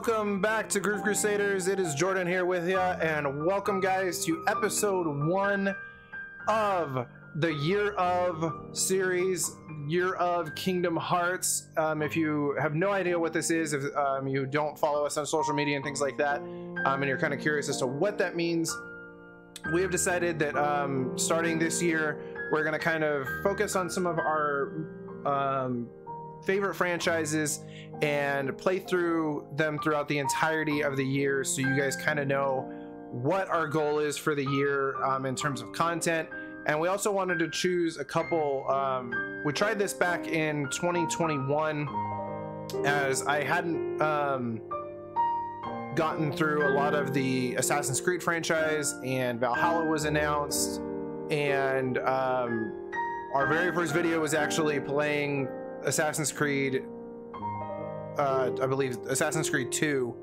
Welcome back to Groove Crusaders. It is Jordan here with you, and welcome, guys, to episode one of the Year of series, Year of Kingdom Hearts. Um, if you have no idea what this is, if um, you don't follow us on social media and things like that, um, and you're kind of curious as to what that means, we have decided that um, starting this year, we're going to kind of focus on some of our um, favorite franchises and play through them throughout the entirety of the year so you guys kind of know what our goal is for the year um, in terms of content. And we also wanted to choose a couple um, we tried this back in 2021 as i hadn't um, gotten through a lot of the assassin's creed franchise and valhalla was announced. And um, our very first video was actually playing Assassin's Creed, uh, I believe Assassin's Creed 2.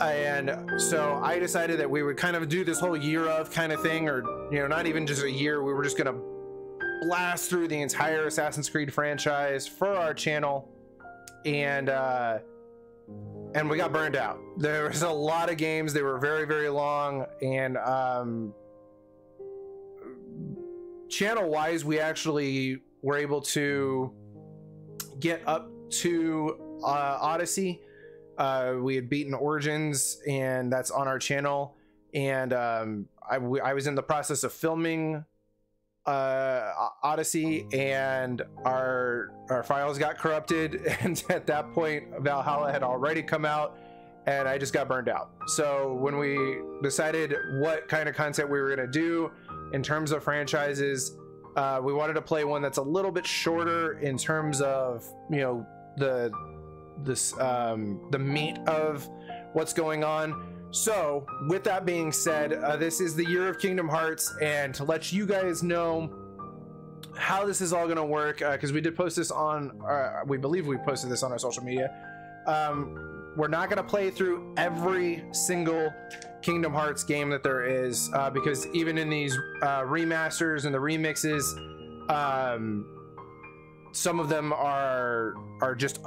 And so I decided that we would kind of do this whole year of kind of thing, or, you know, not even just a year. We were just going to blast through the entire Assassin's Creed franchise for our channel. And, uh, and we got burned out. There was a lot of games. They were very, very long. And, um, channel wise, we actually were able to get up to uh, Odyssey. Uh, we had beaten Origins, and that's on our channel. And um, I, I was in the process of filming uh, Odyssey, and our our files got corrupted. And at that point, Valhalla had already come out, and I just got burned out. So when we decided what kind of content we were gonna do in terms of franchises, uh, we wanted to play one that's a little bit shorter in terms of you know the this um, the meat of what's going on. So, with that being said, uh, this is the year of Kingdom Hearts, and to let you guys know how this is all going to work, because uh, we did post this on, uh, we believe we posted this on our social media. Um, we're not going to play through every single Kingdom Hearts game that there is, uh, because even in these uh, remasters and the remixes, um, some of them are are just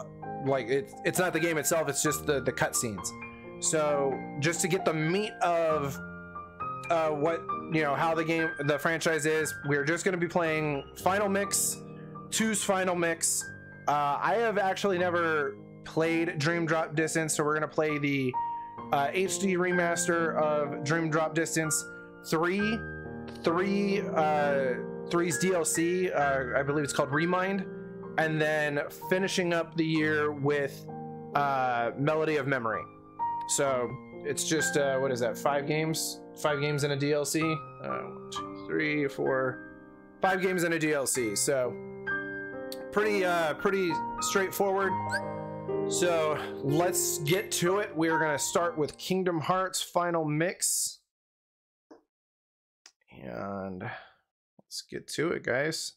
like it, it's not the game itself; it's just the the cutscenes. So just to get the meat of uh, what you know, how the game, the franchise is, we're just going to be playing Final Mix, Two's Final Mix. Uh, I have actually never played Dream Drop Distance, so we're to play the uh, HD remaster of Dream Drop Distance. Three, three, uh, three's DLC. Uh, I believe it's called Remind, and then finishing up the year with uh, Melody of Memory. So it's just uh, what is that? Five games, five games in a DLC. Uh, one, two, three, four, five games in a DLC. So pretty, uh, pretty straightforward. So let's get to it. We're going to start with Kingdom Hearts Final Mix. And let's get to it, guys.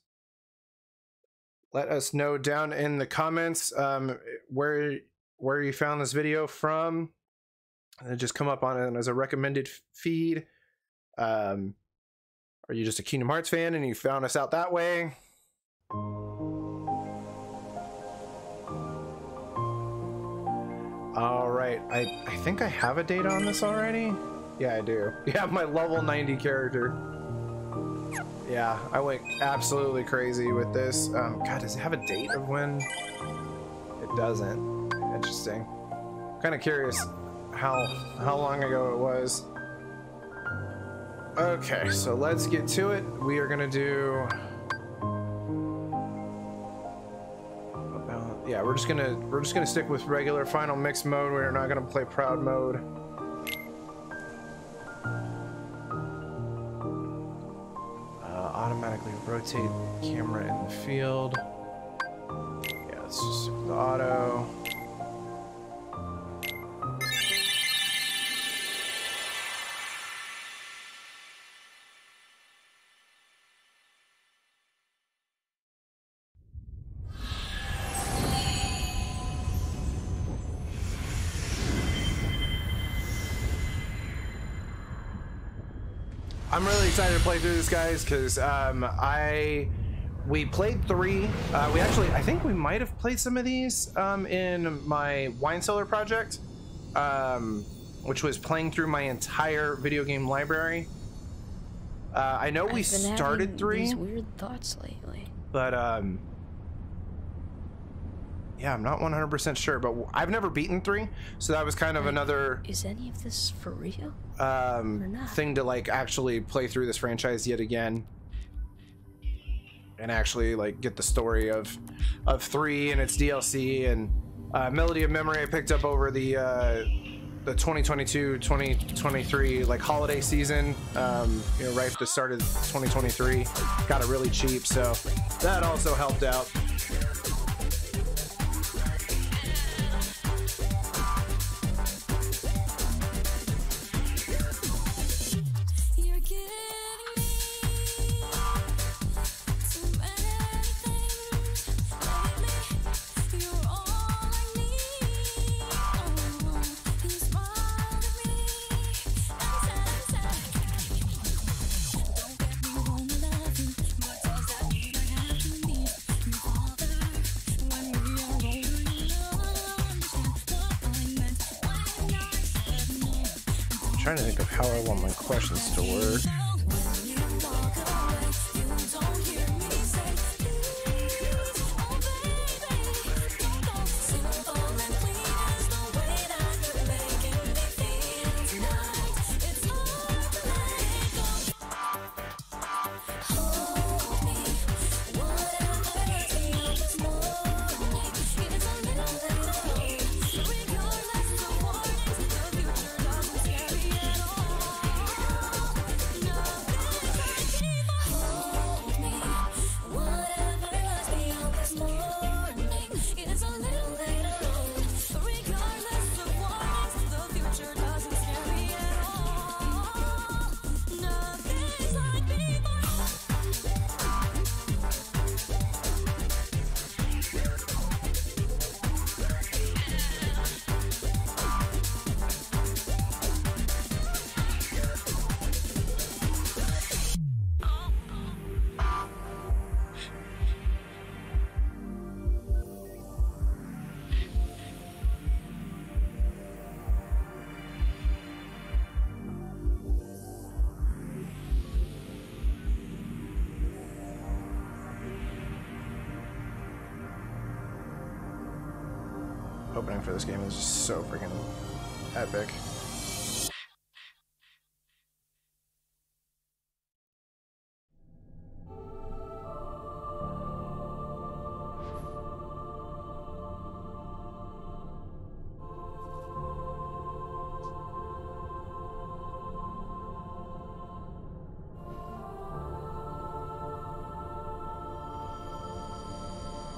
Let us know down in the comments um, where where you found this video from. And just come up on it as a recommended feed. Um, are you just a Kingdom Hearts fan and you found us out that way? All right, I, I think I have a date on this already. Yeah, I do. Yeah, my level 90 character. Yeah, I went absolutely crazy with this. Um, God, does it have a date of when? It doesn't. Interesting. Kind of curious how how long ago it was. Okay, so let's get to it. We are gonna do yeah, we're just gonna we're just gonna stick with regular final mix mode. We're not gonna play proud mode. Uh, automatically rotate camera in the field. Yeah, let's just auto. Excited to play through this, guys, because um, I we played three. Uh, we actually, I think we might have played some of these um, in my wine cellar project, um, which was playing through my entire video game library. Uh, I know we I've been started three, These weird thoughts lately. but um, yeah, I'm not 100% sure. But I've never beaten three, so that was kind of another Is any of this for real? Um, thing to like actually play through this franchise yet again and actually like get the story of of three and its DLC and uh, Melody of Memory I picked up over the uh, the 2022 2023 like holiday season um, you know right at the start of 2023 got it really cheap so that also helped out opening for this game is just so freaking epic.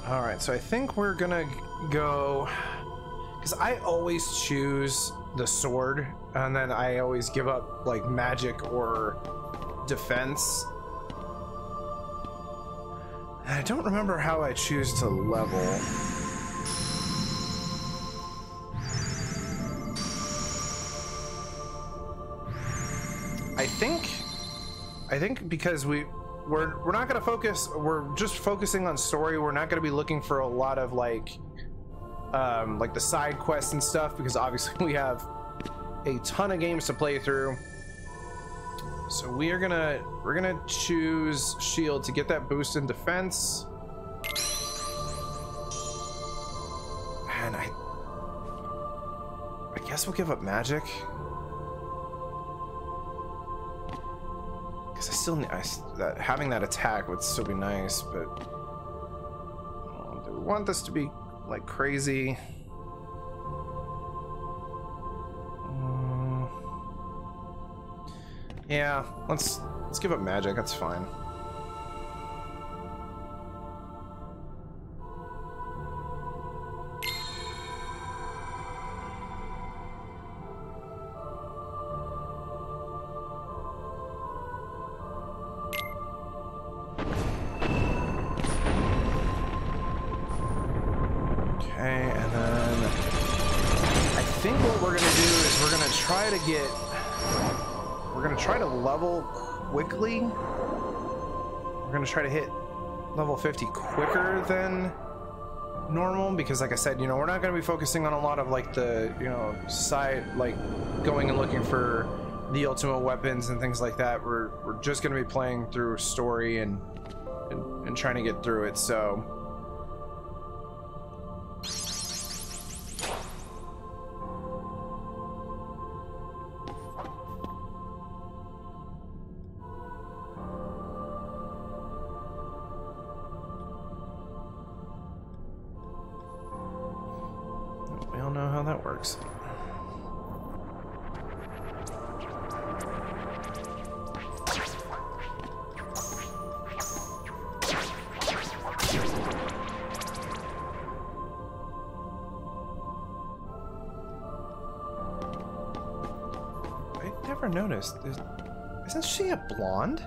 All right, so I think we're gonna go because I always choose the sword, and then I always give up like magic or defense. I don't remember how I choose to level. I think I think because we we're we're not gonna focus we're just focusing on story. We're not gonna be looking for a lot of like um like the side quests and stuff because obviously we have a ton of games to play through. So we are gonna we're gonna choose shield to get that boost in defense. And I I guess we'll give up magic. Because I still need I that having that attack would still be nice, but oh, do we want this to be like crazy? Mm. yeah, let's let's give up magic. That's fine. To try to hit level 50 quicker than normal because like I said, you know, we're not going to be focusing on a lot of like the, you know, side like going and looking for the ultimate weapons and things like that. We're we're just going to be playing through story and, and and trying to get through it. So never noticed. Is- Isn't she a blonde?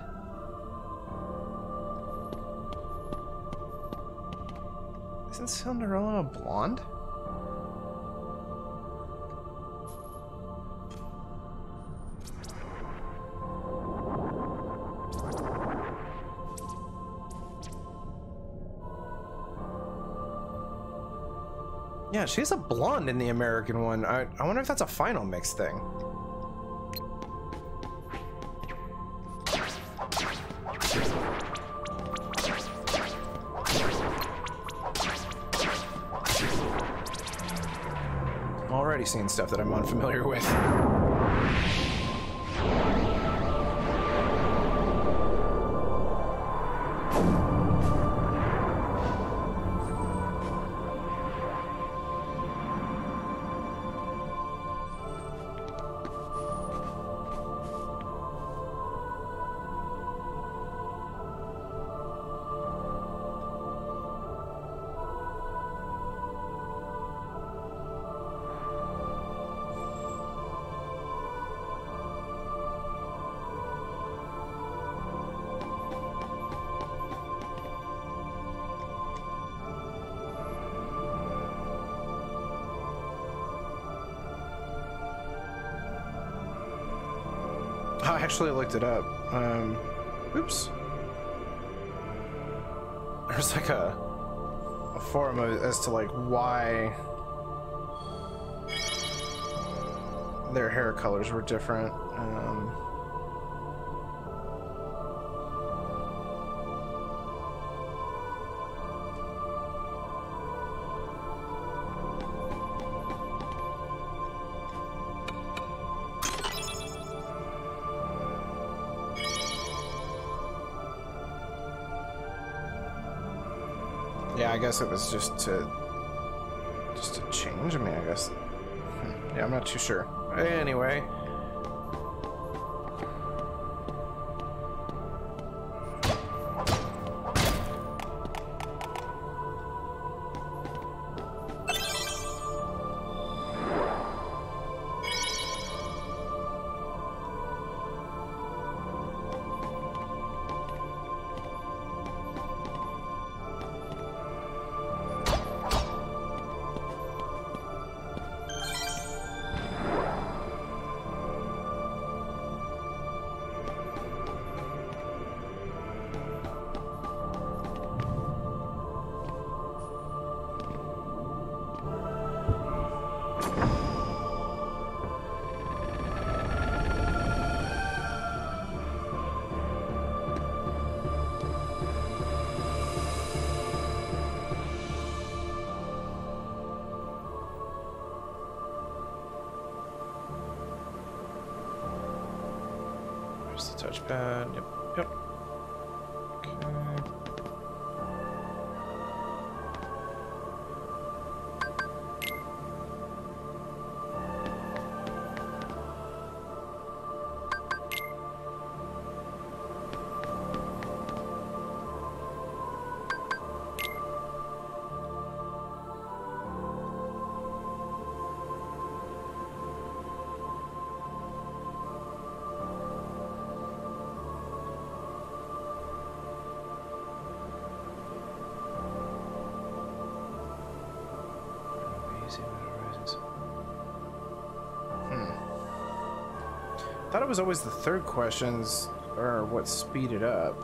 Isn't Cinderella a blonde? Yeah, she's a blonde in the American one. I, I wonder if that's a final mix thing. Seeing stuff that I'm unfamiliar with. Actually looked it up. Um, oops. There's like a a forum as to like why their hair colors were different. Um, I guess it was just to just to change. I mean, I guess. hmm, Yeah, I'm not too sure. Anyway. Thought it was always the third questions are what speed it up.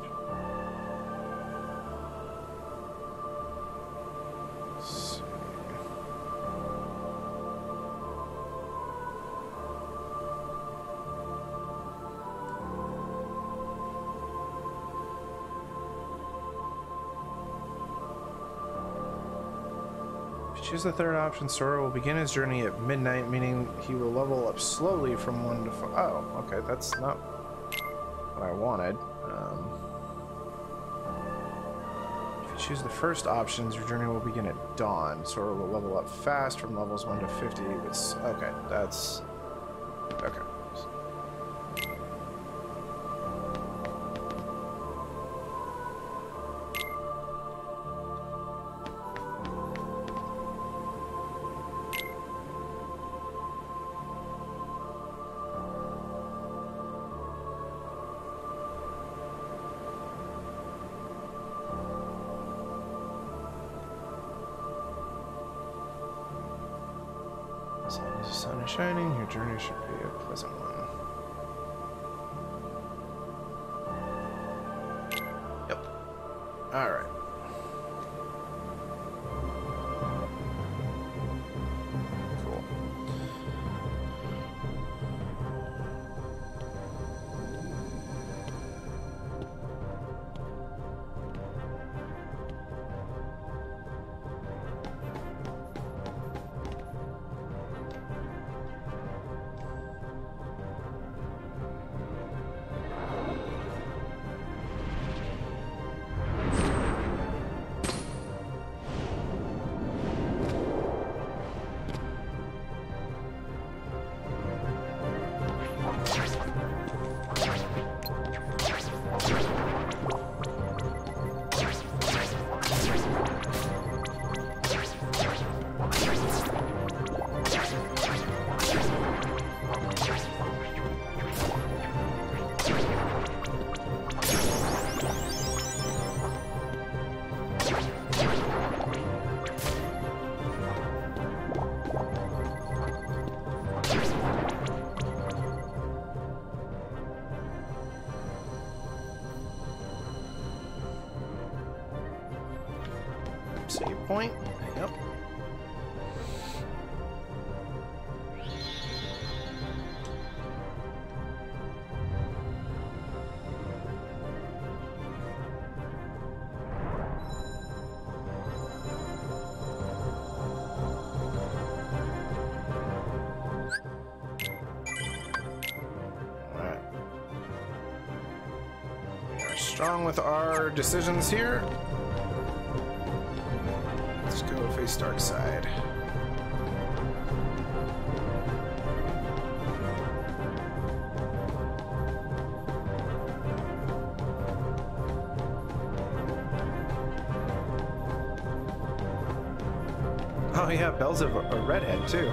Choose the third option. Sora will begin his journey at midnight, meaning he will level up slowly from one to five. Oh, okay, that's not what I wanted. Um, if you choose the first options, your journey will begin at dawn. Sora will level up fast from levels 1 to 50. It's okay, that's okay. We with our decisions here. Let's go face dark side. Oh yeah, Belle's a, a redhead too.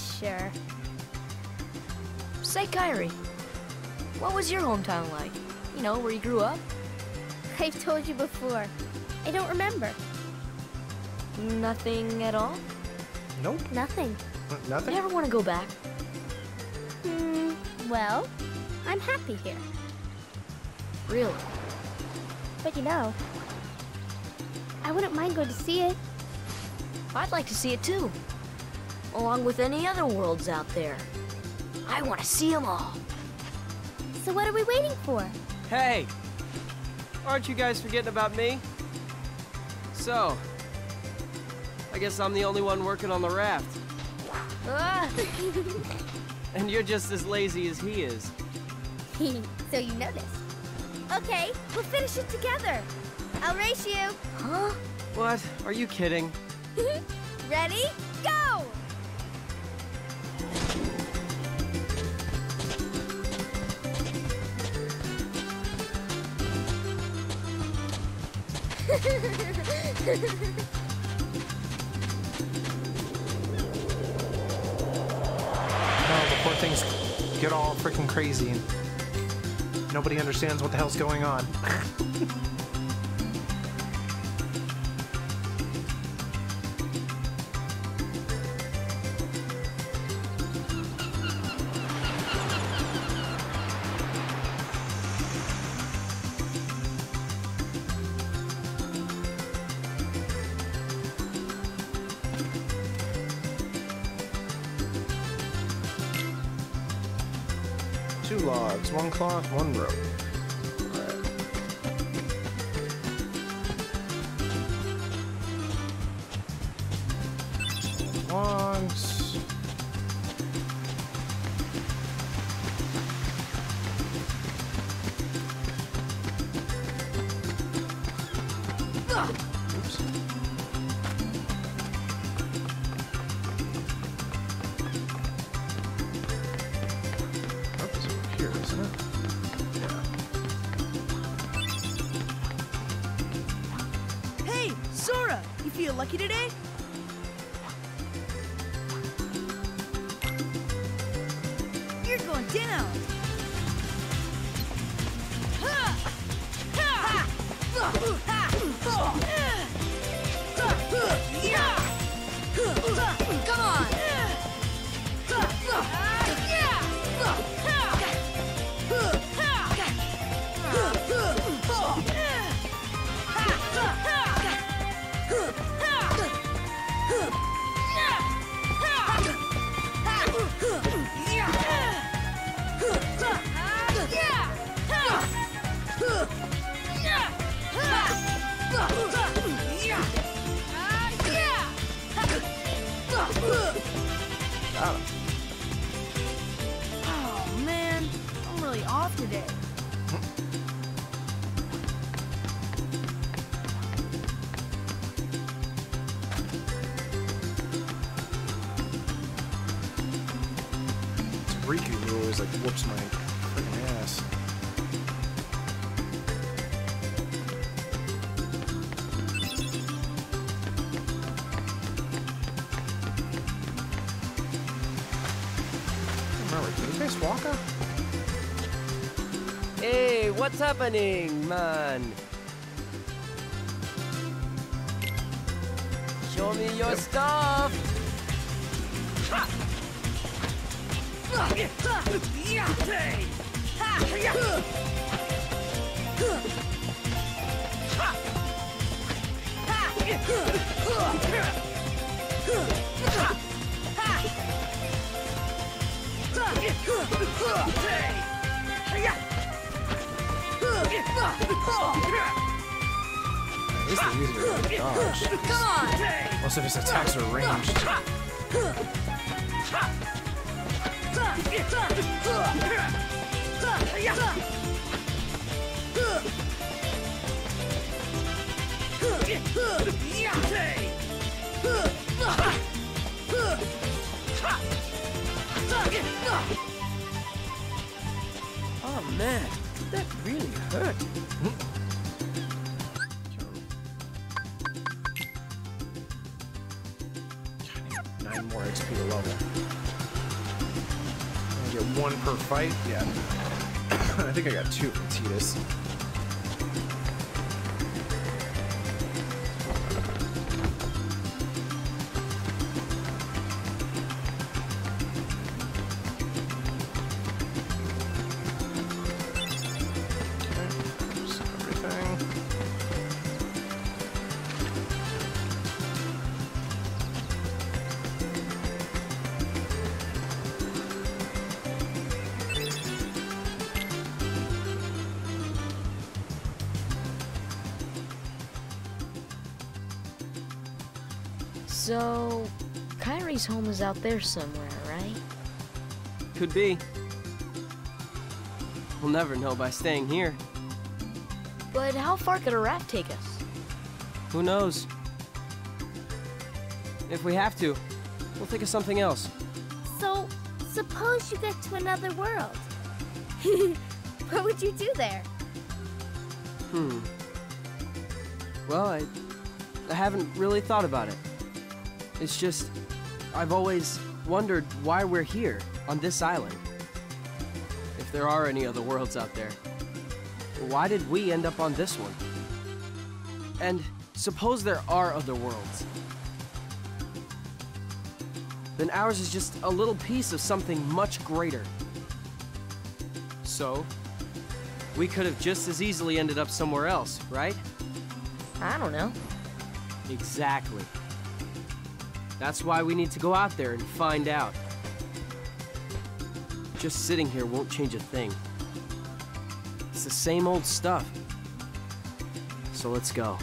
Sure. Say, Kairi, what was your hometown like? You know, where you grew up? I've told you before. I don't remember. Nothing at all? Nope. Nothing. Nothing. Never want to go back. Hmm, well, I'm happy here. Really? But you know, I wouldn't mind going to see it. I'd like to see it too. Along with any other worlds out there. I want to see them all. So what are we waiting for? Hey! Aren't you guys forgetting about me? So, I guess I'm the only one working on the raft. And you're just as lazy as he is. so you noticed. Okay, we'll finish it together. I'll race you. Huh? What? Are you kidding? Ready? No, before things get all freaking crazy nobody understands what the hell's going on. cloth, one rope. Logs. Oops. Feel lucky today? Happening, man? Show me your stuff! At least they're using it dodge. Come on! Most of his attacks are ranged. Oh man, that really hurt. Nine more XP to level. I get one per fight. Yeah. I think I got two from Tidus. Kairi's home is out there somewhere, right? Could be. We'll never know by staying here. But how far could a raft take us? Who knows? If we have to, we'll think of something else. So, suppose you get to another world. what would you do there? Hmm. Well, I, I haven't really thought about it. It's just, I've always wondered why we're here on this island. If there are any other worlds out there, why did we end up on this one? And suppose there are other worlds. Then ours is just a little piece of something much greater. So, we could have just as easily ended up somewhere else, right? I don't know. Exactly. That's why we need to go out there and find out. Just sitting here won't change a thing. It's the same old stuff. So let's go.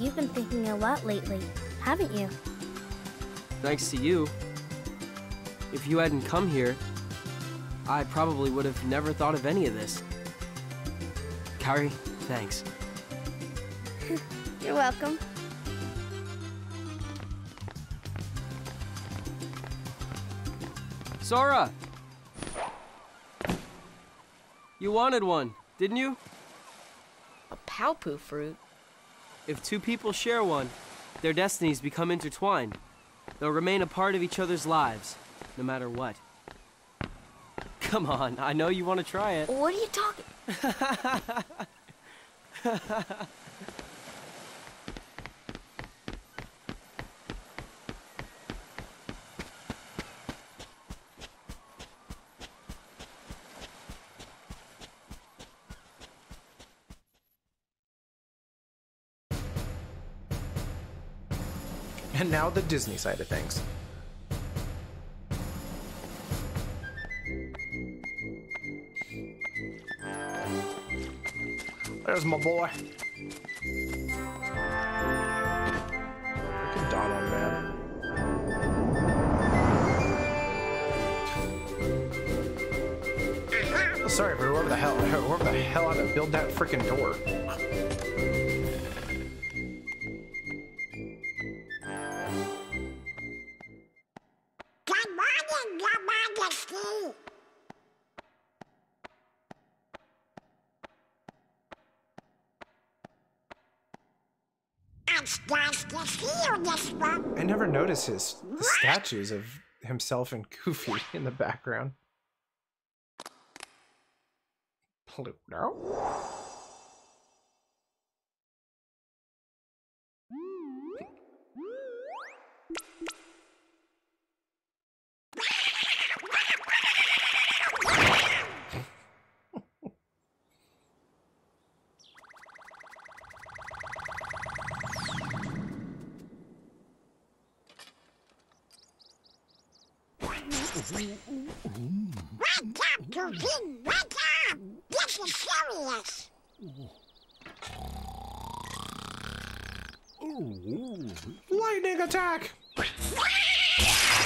You've been thinking a lot lately, haven't you? Thanks to you. If you hadn't come here, I probably would have never thought of any of this. Kairi, thanks. You're welcome. Sora! You wanted one, didn't you? A Paopu fruit? If two people share one, their destinies become intertwined. They'll remain a part of each other's lives, no matter what. Come on, I know you want to try it. What are you talking? And now the Disney side of things. There's my boy. Freaking Donald, man. Sorry for whoever the hell, whoever the hell had to build that freaking door. Noticed his the statues of himself and Goofy in the background. Pluto. Wake up, Goofy. Wake up. This is serious. Lightning attack!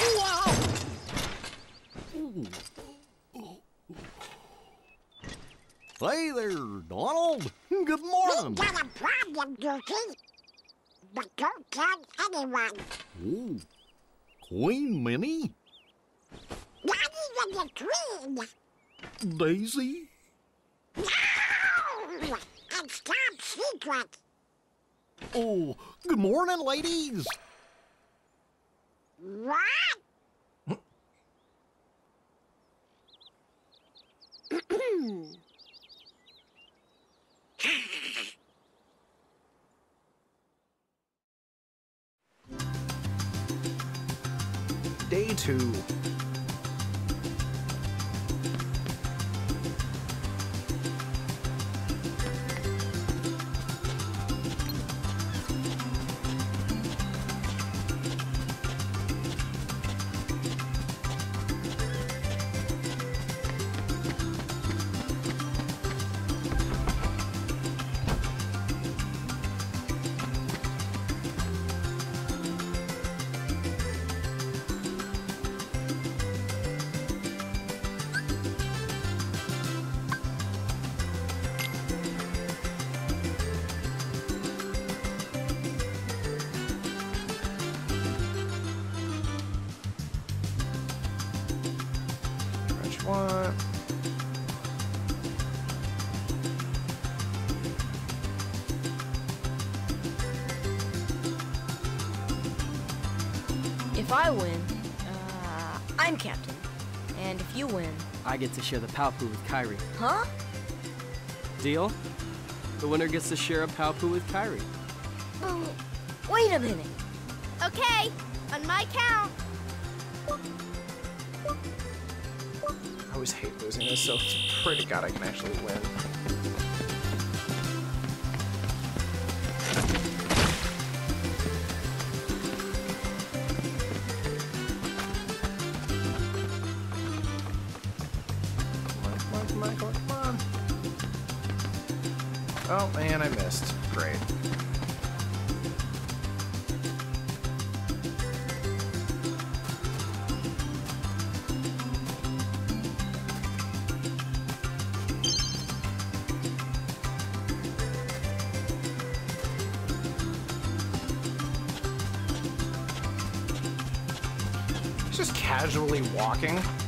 Whoa. Hey there, Donald. Good morning. We got a problem, Goofy. But don't tell anyone. Ooh, Queen Minnie? Not even the queen. Daisy? No! And top secret. Oh, good morning, ladies. What? Day two. Get to share the Paopu with Kairi. huh? Deal? The winner gets to share a Paopu with Kairi. Oh, wait a minute. Okay, on my count. I always hate losing this, so pray to God I can actually win. Walking.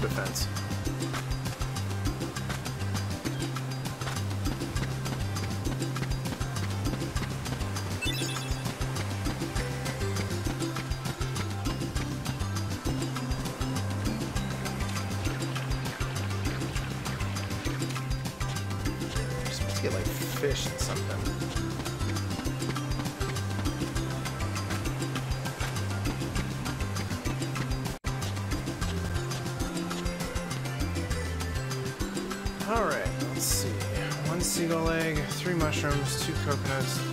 Defense. Three mushrooms, two coconuts,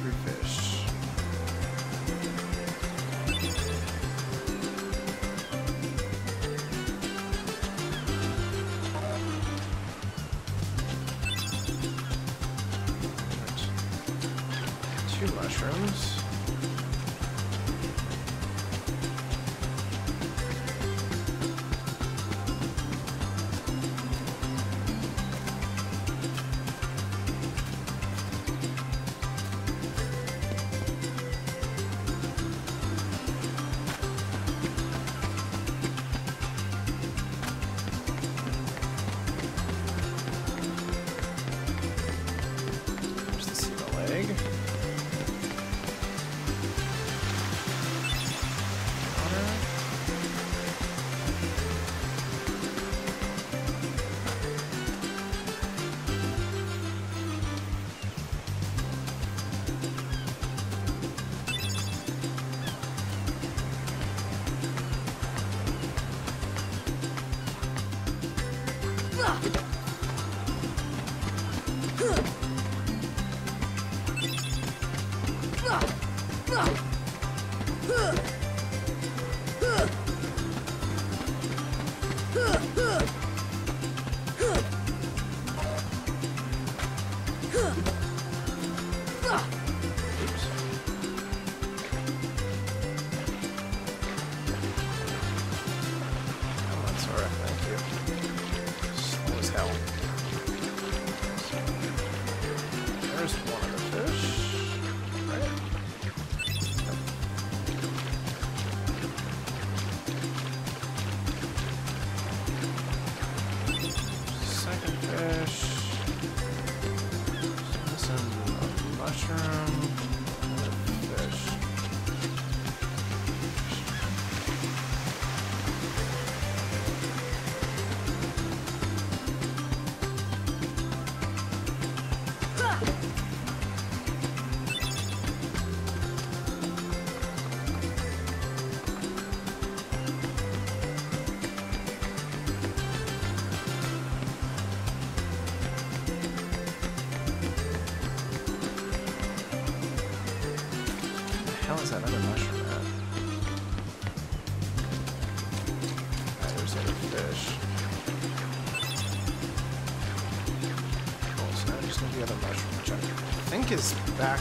Oh,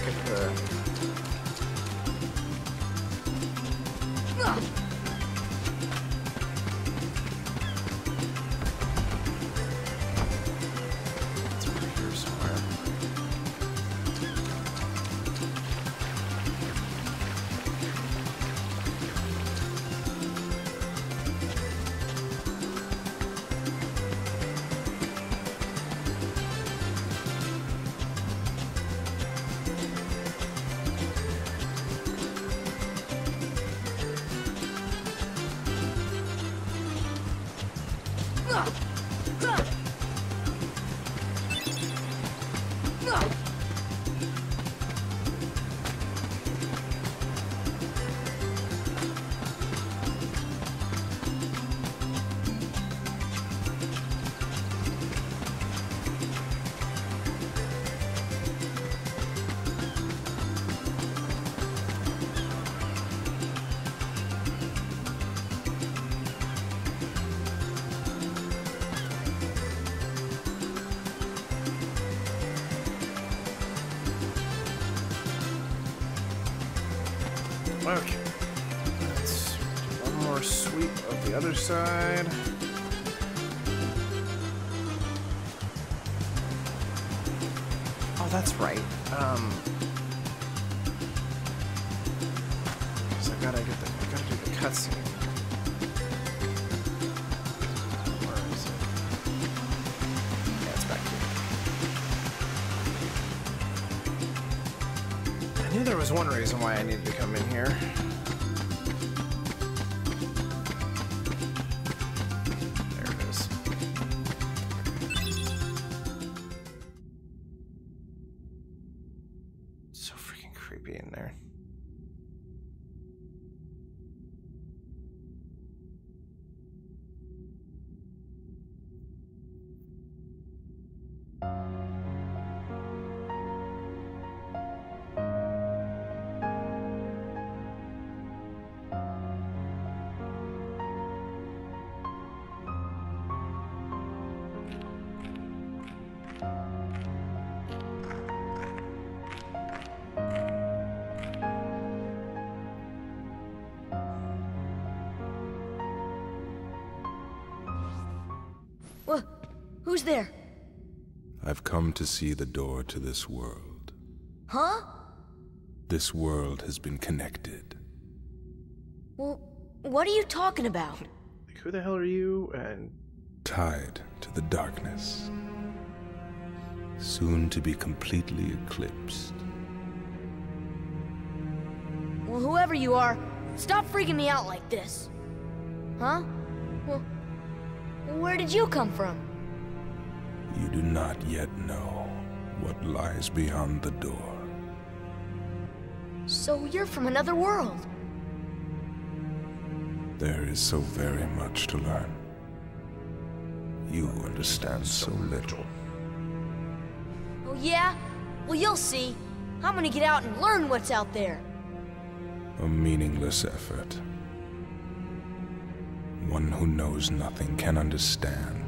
back side. Oh, that's right. Um. So I gotta get the, I gotta do the cutscene. I knew there was one reason why I needed So freaking creepy in there. Who's there? I've come to see the door to this world. Huh? This world has been connected. Well, what are you talking about? Like, who the hell are you? And tied to the darkness, soon to be completely eclipsed. Well, whoever you are, stop freaking me out like this. Huh? Well, where did you come from? You do not yet know what lies beyond the door. So you're from another world. There is so very much to learn. You understand so little. Oh, yeah? Well, you'll see. I'm gonna get out and learn what's out there. A meaningless effort. One who knows nothing can understand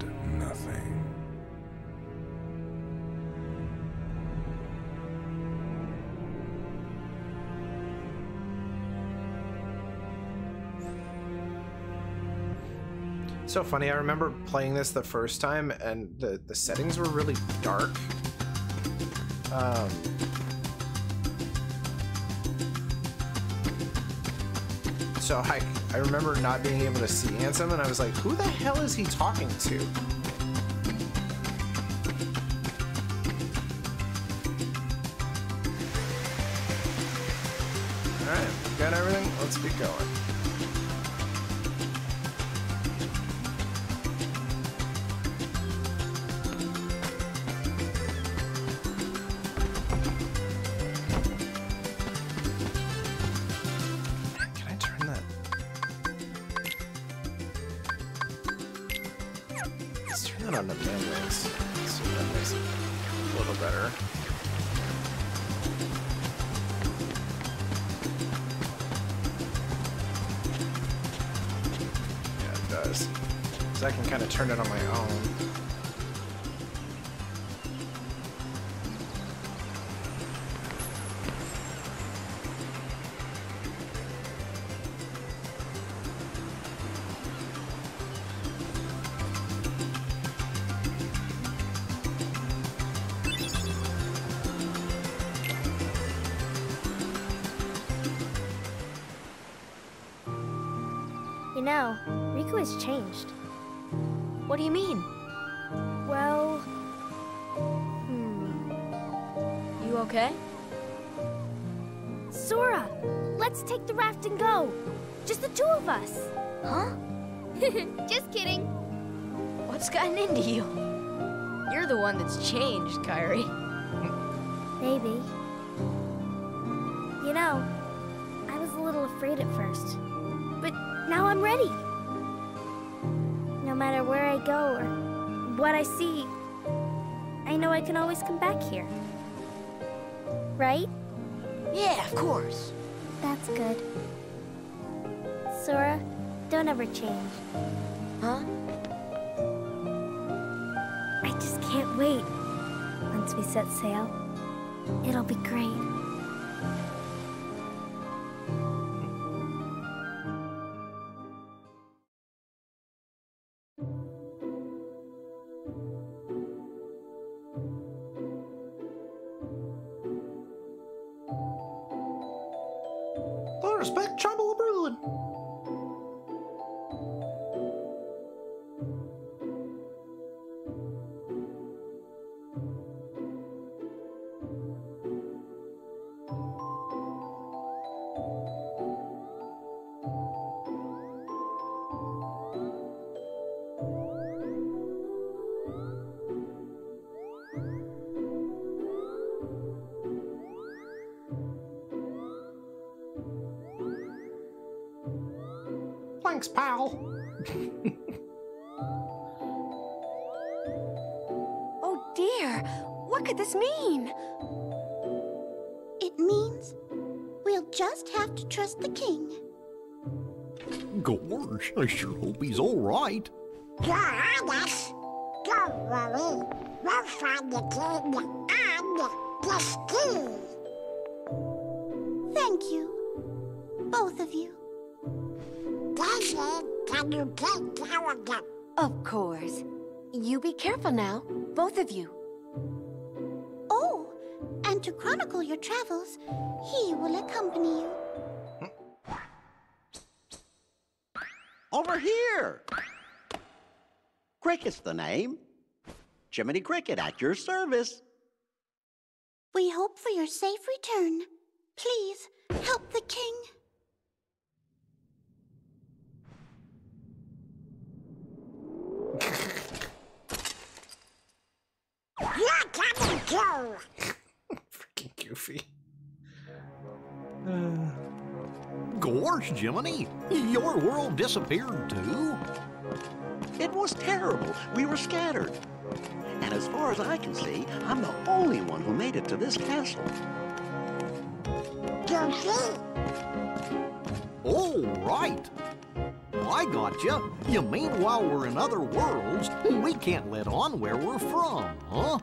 So funny. I remember playing this the first time, and the the settings were really dark. Um, so I I remember not being able to see Ansem, and I was like, "Who the hell is he talking to?" All right, got everything. Let's get going. One that's changed, Kairi. Maybe. You know, I was a little afraid at first, but now I'm ready. No matter where I go or what I see, I know I can always come back here. Right? Yeah, of course. That's good. Sora, don't ever change. Huh? Can't wait. Once we set sail, it'll be great. Thanks, pal. Oh dear, what could this mean? It means we'll just have to trust the king. Gosh, I sure hope he's all right. You're on us. Don't worry. We'll find the king and the ski. Thank you, both of you. Daisy, can you take care of them? Of course. You be careful now, both of you. Oh, and to chronicle your travels, he will accompany you. Over here! Cricket's the name. Jiminy Cricket at your service. We hope for your safe return. Please help the king. You're coming too. Freaking goofy. Uh, gorge, Jiminy, your world disappeared too? It was terrible. We were scattered. And as far as I can see, I'm the only one who made it to this castle. Goofy, Oh, right. Oh, I gotcha. You mean while we're in other worlds, we can't let on where we're from, huh?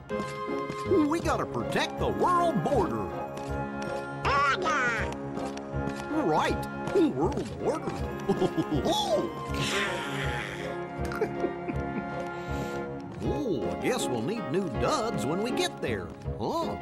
We gotta protect the world border. order. Right. World border. oh, Oh, I guess we'll need new duds when we get there, huh?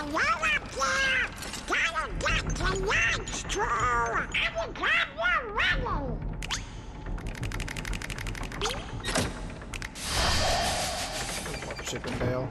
There. Gotta get to lunch, True. I'm glad you're ready. Chicken tail.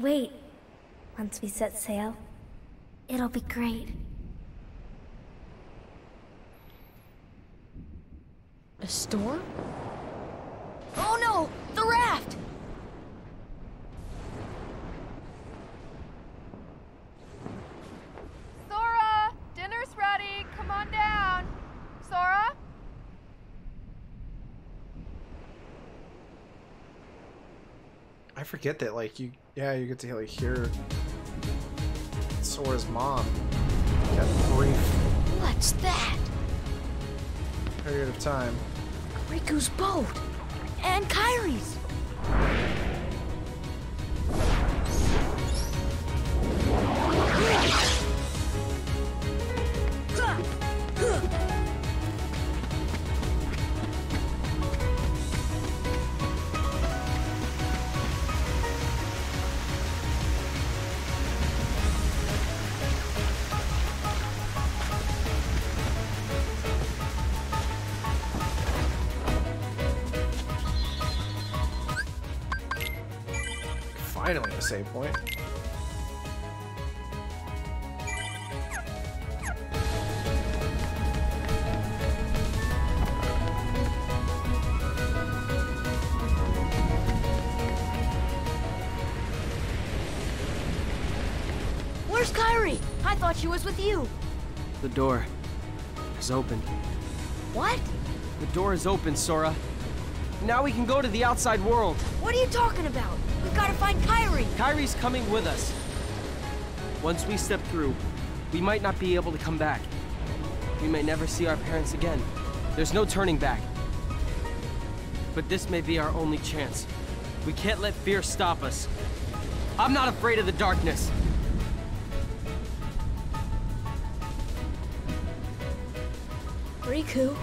Can't wait. Once we set sail, it'll be great. A storm? Oh no! The raft! Sora, dinner's ready. Come on down. Sora? I forget that, like, you, yeah, you get to like hear Sora's mom. That brief What's that? period of time. Riku's boat! And Kairi's! Save point. Where's Kairi? I thought she was with you. The door is open. What? The door is open, Sora. Now we can go to the outside world. What are you talking about? We've got to find Kairi. Kairi's coming with us. Once we step through, we might not be able to come back. We may never see our parents again. There's no turning back. But this may be our only chance. We can't let fear stop us. I'm not afraid of the darkness. Riku.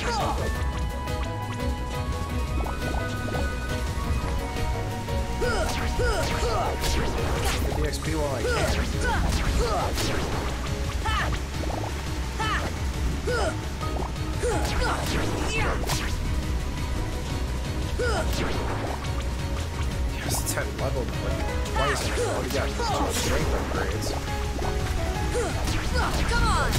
Get the XP while I can. He was 10 level, but twice he already got two strength upgrades. Come on!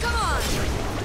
Come on!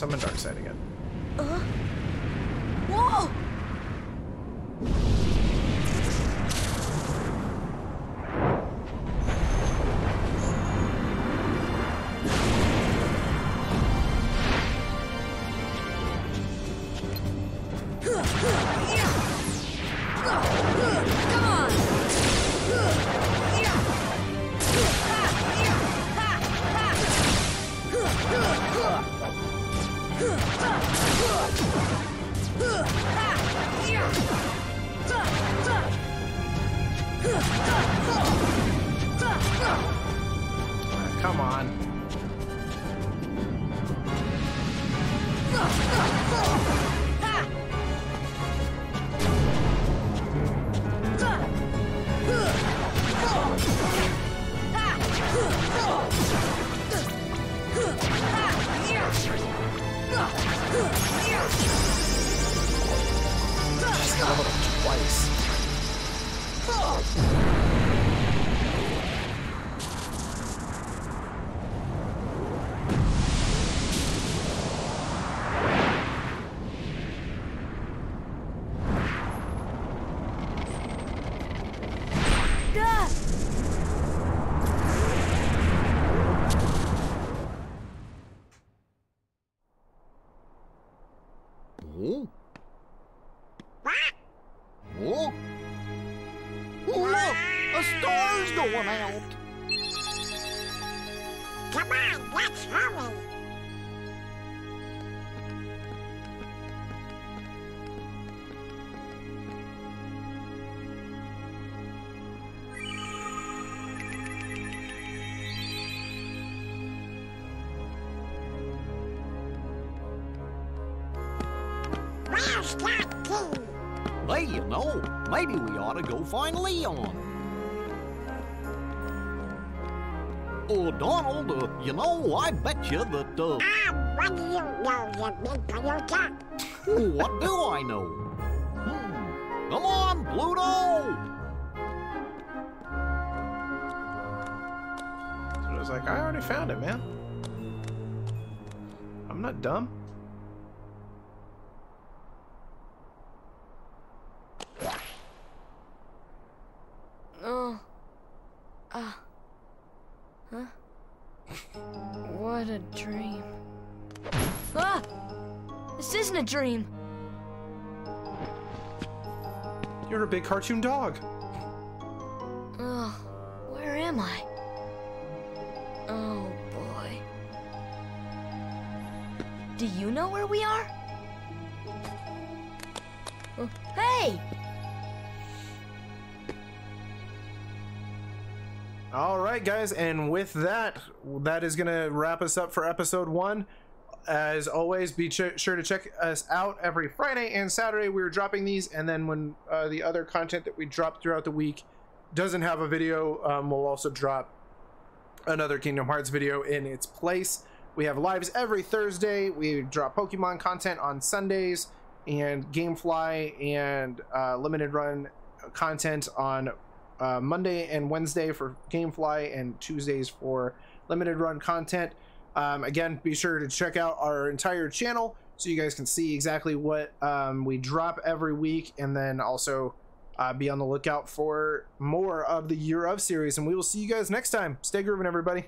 summon Darkside again. Come on. Maybe we ought to go find Leon. Oh, Donald, uh, you know, I bet you that, uh... Ah, what do you know, you big Pluto? what do I know? Hmm. Come on, Pluto! So I was like, I already found it, man. I'm not dumb. Dream. You're a big cartoon dog. Ugh. Where am I? Oh boy. Do you know where we are? Uh, Hey! All right, guys, and with that, that is gonna wrap us up for episode one. As always, be ch- sure to check us out every Friday and Saturday. We're dropping these, and then when uh, the other content that we drop throughout the week doesn't have a video, um, we'll also drop another Kingdom Hearts video in its place. We have lives every Thursday. We drop Pokemon content on Sundays, and GameFly and uh, limited run content on uh, Monday and Wednesday for GameFly, and Tuesdays for limited run content. Um, again, be sure to check out our entire channel so you guys can see exactly what um, we drop every week, and then also uh, be on the lookout for more of the Year of series. And we will see you guys next time. Stay grooving, everybody.